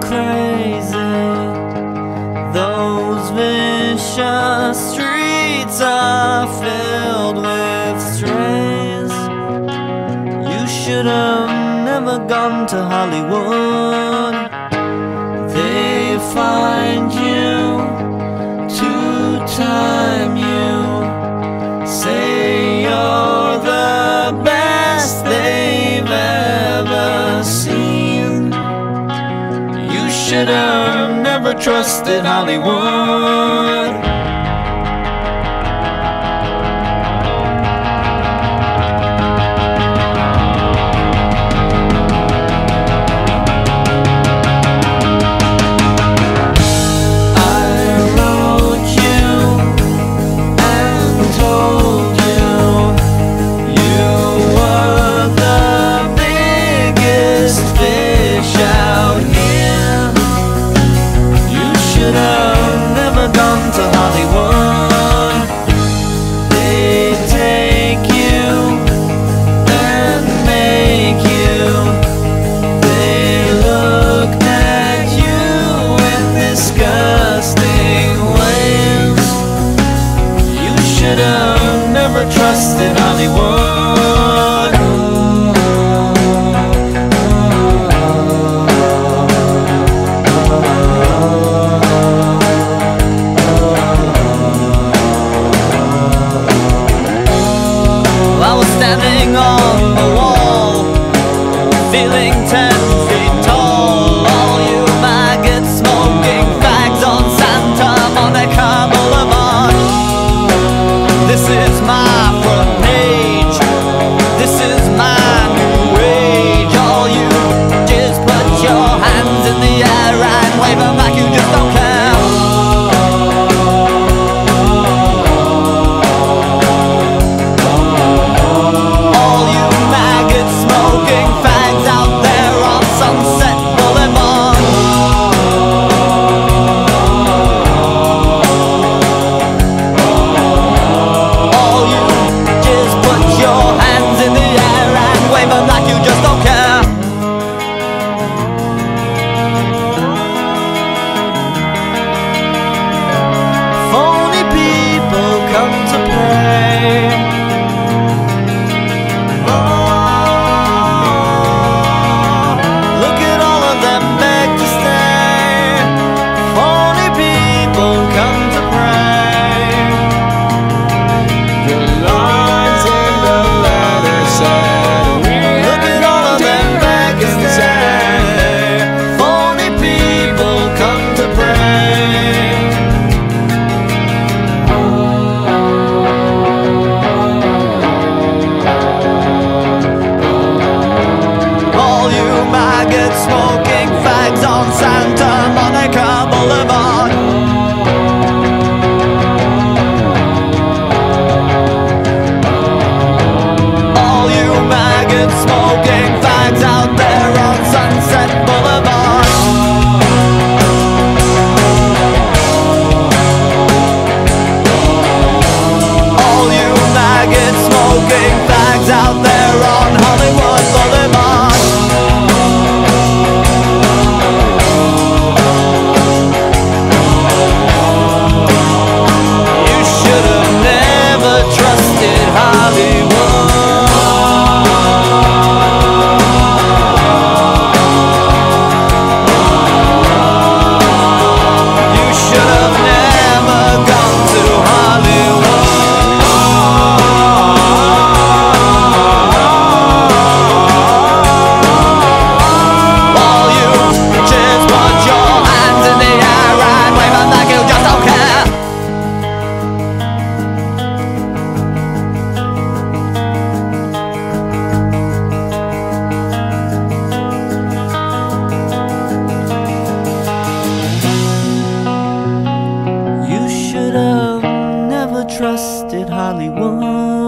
crazy. Those vicious streets are filled with strays. You should have never gone to Hollywood. They find you should have never trusted Hollywood. Have never gone to Hollywood. They take you and make you. They looked at you with disgusting ways. You should have never trusted Hollywood. Feeling ten feet tall. All you maggots smoking on Santa. This is my front page. This is my new age. All you just put your hands in the air and wave them maggots smoking fags on Santa Monica Boulevard. Trusted Hollywood.